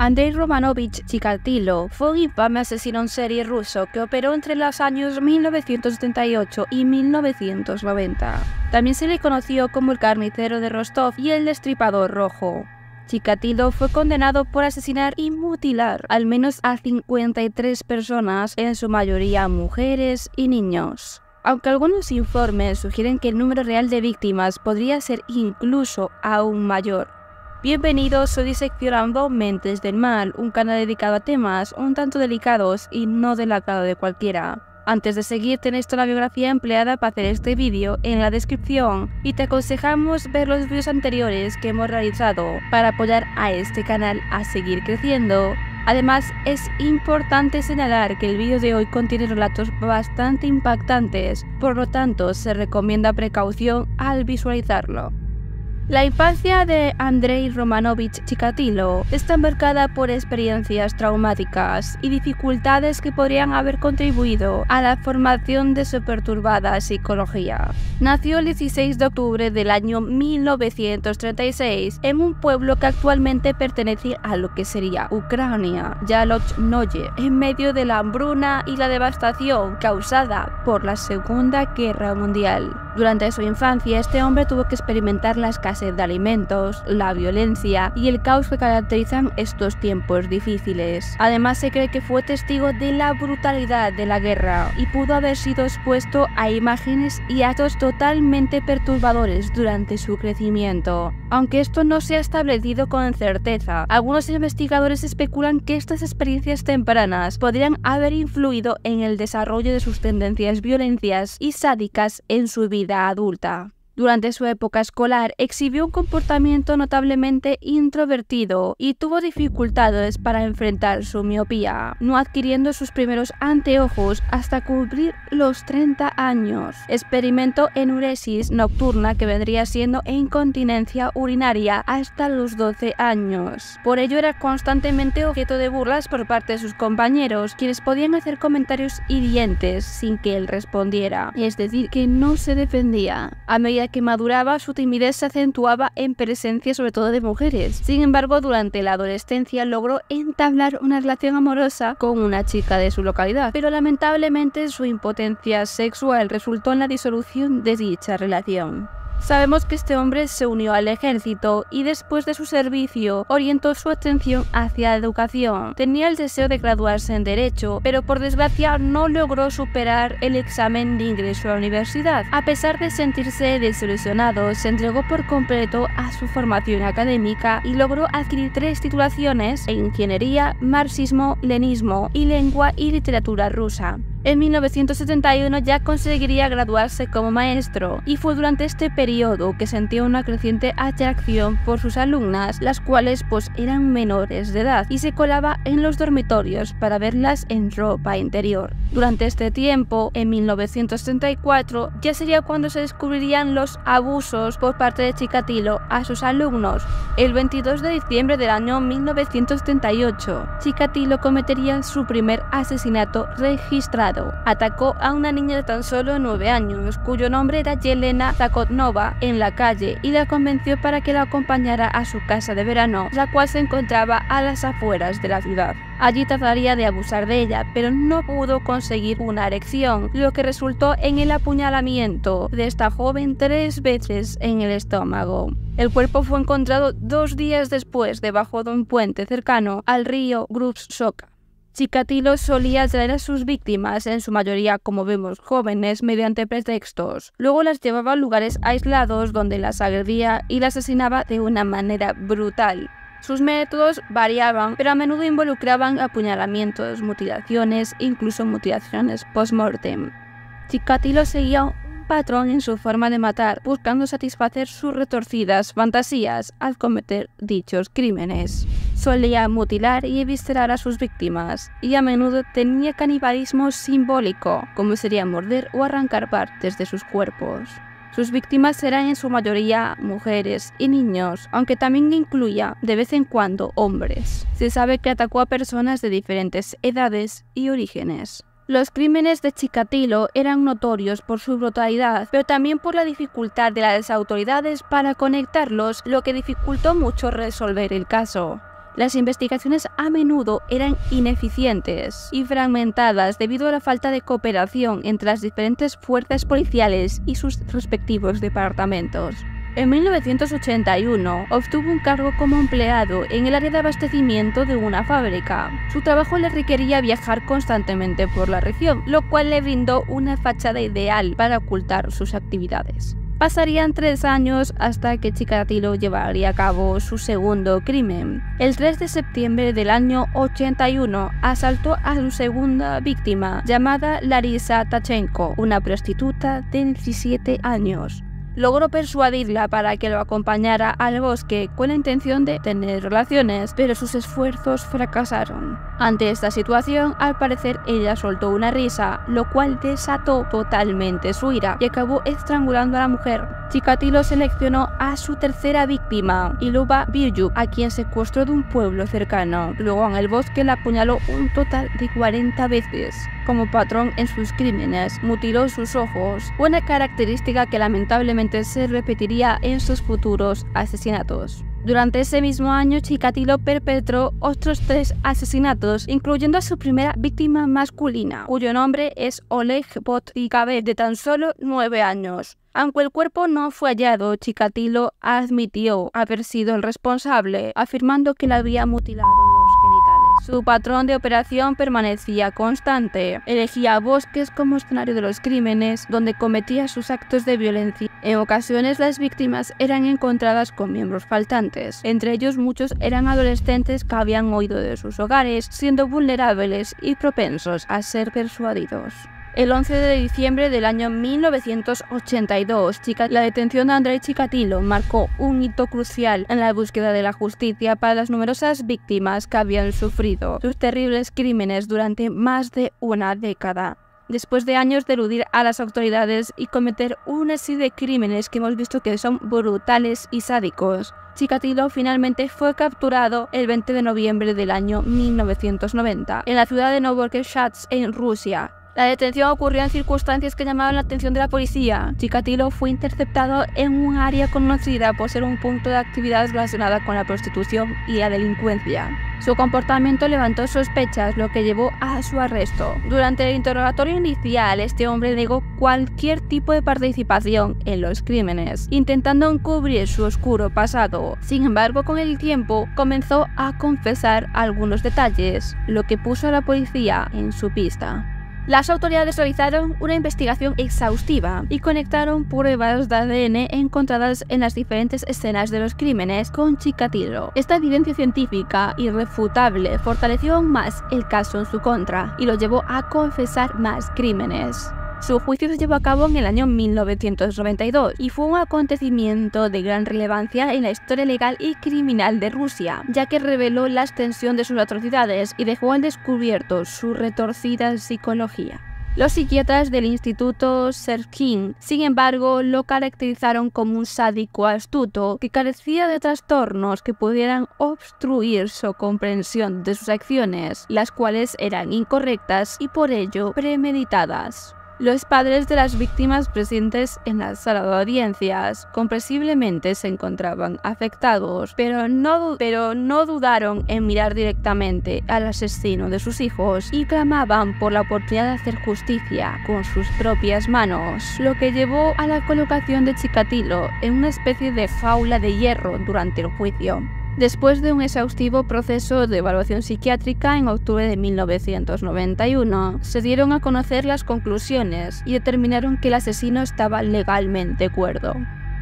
Andrei Romanovich Chikatilo fue un infame asesino en serie ruso que operó entre los años 1978 y 1990. También se le conoció como el carnicero de Rostov y el destripador rojo. Chikatilo fue condenado por asesinar y mutilar al menos a 53 personas, en su mayoría mujeres y niños. Aunque algunos informes sugieren que el número real de víctimas podría ser incluso aún mayor. Bienvenidos, soy Diseccionando Mentes del Mal, un canal dedicado a temas un tanto delicados y no del lado de cualquiera. Antes de seguir tenéis toda la biografía empleada para hacer este vídeo en la descripción y te aconsejamos ver los vídeos anteriores que hemos realizado para apoyar a este canal a seguir creciendo. Además es importante señalar que el vídeo de hoy contiene relatos bastante impactantes, por lo tanto se recomienda precaución al visualizarlo. La infancia de Andrei Romanovich Chikatilo está marcada por experiencias traumáticas y dificultades que podrían haber contribuido a la formación de su perturbada psicología. Nació el 16 de octubre del año 1936 en un pueblo que actualmente pertenece a lo que sería Ucrania, Yalochnoye, en medio de la hambruna y la devastación causada por la Segunda Guerra Mundial. Durante su infancia, este hombre tuvo que experimentar la escasez de alimentos, la violencia y el caos que caracterizan estos tiempos difíciles. Además, se cree que fue testigo de la brutalidad de la guerra y pudo haber sido expuesto a imágenes y actos totalmente perturbadores durante su crecimiento. Aunque esto no se ha establecido con certeza, algunos investigadores especulan que estas experiencias tempranas podrían haber influido en el desarrollo de sus tendencias violencias y sádicas en su vida adulta. Durante su época escolar exhibió un comportamiento notablemente introvertido y tuvo dificultades para enfrentar su miopía, no adquiriendo sus primeros anteojos hasta cumplir los 30 años. Experimentó enuresis nocturna que vendría siendo incontinencia urinaria hasta los 12 años. Por ello era constantemente objeto de burlas por parte de sus compañeros, quienes podían hacer comentarios hirientes sin que él respondiera, es decir, que no se defendía. A medida que maduraba, su timidez se acentuaba en presencia sobre todo de mujeres. Sin embargo, durante la adolescencia logró entablar una relación amorosa con una chica de su localidad, pero lamentablemente su impotencia sexual resultó en la disolución de dicha relación. Sabemos que este hombre se unió al ejército y después de su servicio orientó su atención hacia la educación. Tenía el deseo de graduarse en Derecho, pero por desgracia no logró superar el examen de ingreso a la universidad. A pesar de sentirse desilusionado, se entregó por completo a su formación académica y logró adquirir tres titulaciones en Ingeniería, Marxismo, Lenismo y Lengua y Literatura rusa. En 1971 ya conseguiría graduarse como maestro y fue durante este periodo que sentía una creciente atracción por sus alumnas, las cuales pues eran menores de edad y se colaba en los dormitorios para verlas en ropa interior. Durante este tiempo, en 1974, ya sería cuando se descubrirían los abusos por parte de Chikatilo a sus alumnos. El 22 de diciembre del año 1938, Chikatilo cometería su primer asesinato registrado Atacó a una niña de tan solo 9 años, cuyo nombre era Yelena Zakotnova, en la calle y la convenció para que la acompañara a su casa de verano, la cual se encontraba a las afueras de la ciudad. Allí trataría de abusar de ella, pero no pudo conseguir una erección, lo que resultó en el apuñalamiento de esta joven tres veces en el estómago. El cuerpo fue encontrado dos días después debajo de un puente cercano al río Grubsoka. Chikatilo solía traer a sus víctimas, en su mayoría como vemos jóvenes, mediante pretextos. Luego las llevaba a lugares aislados donde las agredía y las asesinaba de una manera brutal. Sus métodos variaban, pero a menudo involucraban apuñalamientos, mutilaciones, incluso mutilaciones post-mortem. Chikatilo seguía patrón en su forma de matar, buscando satisfacer sus retorcidas fantasías al cometer dichos crímenes. Solía mutilar y eviscerar a sus víctimas, y a menudo tenía canibalismo simbólico, como sería morder o arrancar partes de sus cuerpos. Sus víctimas eran en su mayoría mujeres y niños, aunque también incluía de vez en cuando hombres. Se sabe que atacó a personas de diferentes edades y orígenes. Los crímenes de Chikatilo eran notorios por su brutalidad, pero también por la dificultad de las autoridades para conectarlos, lo que dificultó mucho resolver el caso. Las investigaciones a menudo eran ineficientes y fragmentadas debido a la falta de cooperación entre las diferentes fuerzas policiales y sus respectivos departamentos. En 1981 obtuvo un cargo como empleado en el área de abastecimiento de una fábrica. Su trabajo le requería viajar constantemente por la región, lo cual le brindó una fachada ideal para ocultar sus actividades. Pasarían tres años hasta que Chikatilo llevaría a cabo su segundo crimen. El 3 de septiembre del año 81 asaltó a su segunda víctima, llamada Larisa Tachenko, una prostituta de 17 años logró persuadirla para que lo acompañara al bosque con la intención de tener relaciones, pero sus esfuerzos fracasaron. Ante esta situación, al parecer ella soltó una risa, lo cual desató totalmente su ira y acabó estrangulando a la mujer. Chikatilo seleccionó a su tercera víctima, Iluba Birju, a quien secuestró de un pueblo cercano. Luego en el bosque la apuñaló un total de 40 veces. Como patrón en sus crímenes, mutiló sus ojos, una característica que lamentablemente se repetiría en sus futuros asesinatos. Durante ese mismo año, Chikatilo perpetró otros tres asesinatos, incluyendo a su primera víctima masculina, cuyo nombre es Oleg Potikabe, de tan solo nueve años. Aunque el cuerpo no fue hallado, Chikatilo admitió haber sido el responsable, afirmando que le había mutilado. Su patrón de operación permanecía constante. Elegía bosques como escenario de los crímenes, donde cometía sus actos de violencia. En ocasiones las víctimas eran encontradas con miembros faltantes. Entre ellos muchos eran adolescentes que habían huido de sus hogares, siendo vulnerables y propensos a ser persuadidos. El 11 de diciembre del año 1982, la detención de Andrei Chikatilo marcó un hito crucial en la búsqueda de la justicia para las numerosas víctimas que habían sufrido sus terribles crímenes durante más de una década después de años de eludir a las autoridades y cometer una serie de crímenes que hemos visto que son brutales y sádicos. Chikatilo finalmente fue capturado el 20 de noviembre del año 1990 en la ciudad de Novocherkassk en Rusia la detención ocurrió en circunstancias que llamaban la atención de la policía. Chikatilo fue interceptado en un área conocida por ser un punto de actividades relacionada con la prostitución y la delincuencia. Su comportamiento levantó sospechas, lo que llevó a su arresto. Durante el interrogatorio inicial, este hombre negó cualquier tipo de participación en los crímenes, intentando encubrir su oscuro pasado. Sin embargo, con el tiempo comenzó a confesar algunos detalles, lo que puso a la policía en su pista. Las autoridades realizaron una investigación exhaustiva y conectaron pruebas de ADN encontradas en las diferentes escenas de los crímenes con Chikatilo. Esta evidencia científica irrefutable fortaleció aún más el caso en su contra y lo llevó a confesar más crímenes. Su juicio se llevó a cabo en el año 1992 y fue un acontecimiento de gran relevancia en la historia legal y criminal de Rusia, ya que reveló la extensión de sus atrocidades y dejó al descubierto su retorcida psicología. Los psiquiatras del Instituto Serkin, sin embargo, lo caracterizaron como un sádico astuto que carecía de trastornos que pudieran obstruir su comprensión de sus acciones, las cuales eran incorrectas y por ello premeditadas. Los padres de las víctimas presentes en la sala de audiencias comprensiblemente se encontraban afectados, pero no, pero no dudaron en mirar directamente al asesino de sus hijos y clamaban por la oportunidad de hacer justicia con sus propias manos, lo que llevó a la colocación de Chikatilo en una especie de jaula de hierro durante el juicio. Después de un exhaustivo proceso de evaluación psiquiátrica en octubre de 1991, se dieron a conocer las conclusiones y determinaron que el asesino estaba legalmente cuerdo.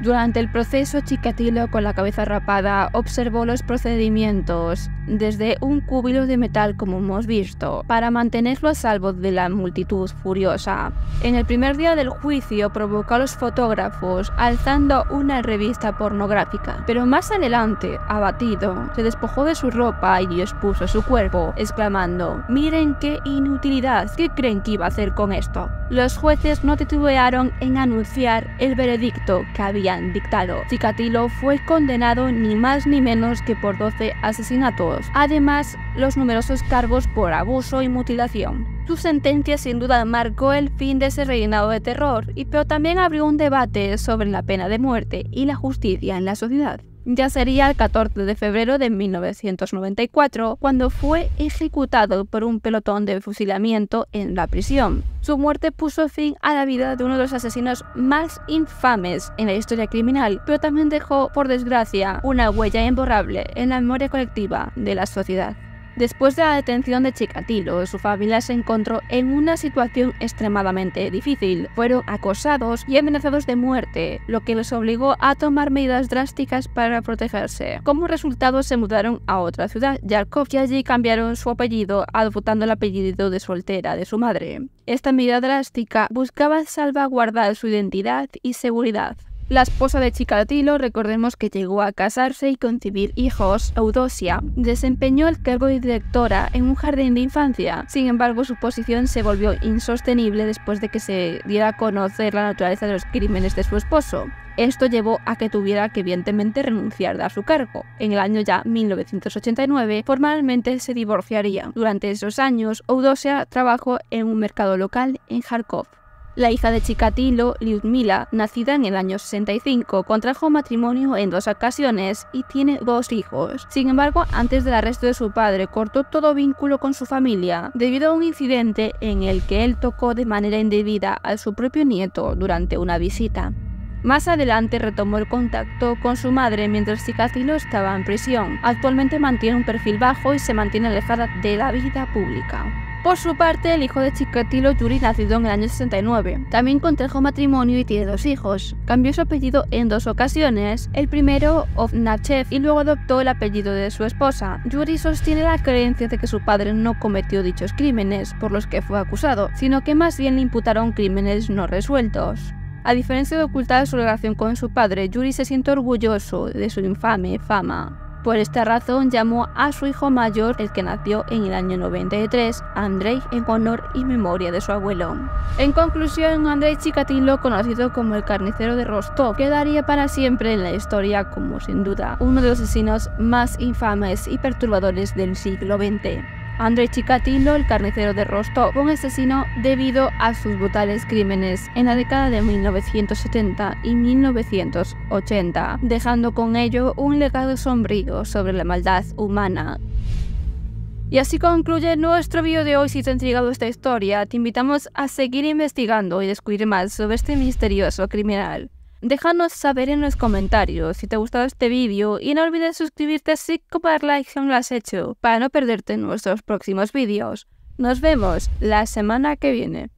Durante el proceso, Chikatilo, con la cabeza rapada, observó los procedimientos desde un cúbilo de metal como hemos visto, para mantenerlo a salvo de la multitud furiosa. En el primer día del juicio provocó a los fotógrafos alzando una revista pornográfica, pero más adelante, abatido, se despojó de su ropa y expuso su cuerpo, exclamando, miren qué inutilidad, ¿qué creen que iba a hacer con esto? Los jueces no titubearon en anunciar el veredicto que había dictado. Cicatilo fue condenado ni más ni menos que por 12 asesinatos, además los numerosos cargos por abuso y mutilación. Su sentencia sin duda marcó el fin de ese reinado de terror, y pero también abrió un debate sobre la pena de muerte y la justicia en la sociedad. Ya sería el 14 de febrero de 1994 cuando fue ejecutado por un pelotón de fusilamiento en la prisión. Su muerte puso fin a la vida de uno de los asesinos más infames en la historia criminal, pero también dejó, por desgracia, una huella imborrable en la memoria colectiva de la sociedad. Después de la detención de Chikatilo, su familia se encontró en una situación extremadamente difícil. Fueron acosados y amenazados de muerte, lo que les obligó a tomar medidas drásticas para protegerse. Como resultado, se mudaron a otra ciudad, Yarkov, y allí cambiaron su apellido, adoptando el apellido de soltera de su madre. Esta medida drástica buscaba salvaguardar su identidad y seguridad. La esposa de Chikatilo, recordemos que llegó a casarse y concebir hijos, Eudosia, desempeñó el cargo de directora en un jardín de infancia. Sin embargo, su posición se volvió insostenible después de que se diera a conocer la naturaleza de los crímenes de su esposo. Esto llevó a que tuviera que evidentemente renunciar a su cargo. En el año ya 1989, formalmente se divorciaría. Durante esos años, Eudosia trabajó en un mercado local en Kharkov. La hija de Chikatilo, Lyudmila, nacida en el año 65, contrajo matrimonio en dos ocasiones y tiene dos hijos. Sin embargo, antes del arresto de su padre, cortó todo vínculo con su familia debido a un incidente en el que él tocó de manera indebida a su propio nieto durante una visita. Más adelante retomó el contacto con su madre mientras Chikatilo estaba en prisión. Actualmente mantiene un perfil bajo y se mantiene alejada de la vida pública. Por su parte, el hijo de Chikatilo, Yuri, nacido en el año 69, también contrajo matrimonio y tiene dos hijos. Cambió su apellido en dos ocasiones, el primero Ovnachev y luego adoptó el apellido de su esposa. Yuri sostiene la creencia de que su padre no cometió dichos crímenes por los que fue acusado, sino que más bien le imputaron crímenes no resueltos. A diferencia de ocultar su relación con su padre, Yuri se siente orgulloso de su infame fama. Por esta razón llamó a su hijo mayor, el que nació en el año 93, Andrei, en honor y memoria de su abuelo. En conclusión, Andrei Chikatilo, conocido como el carnicero de Rostov, quedaría para siempre en la historia como sin duda uno de los asesinos más infames y perturbadores del siglo XX. Andrei Chikatilo, el carnicero de Rostov, fue un asesino debido a sus brutales crímenes en la década de 1970 y 1980, dejando con ello un legado sombrío sobre la maldad humana. Y así concluye nuestro vídeo de hoy. Si te ha intrigado esta historia, te invitamos a seguir investigando y descubrir más sobre este misterioso criminal. Déjanos saber en los comentarios si te ha gustado este vídeo y no olvides suscribirte así como dar like si no lo has hecho para no perderte nuestros próximos vídeos. Nos vemos la semana que viene.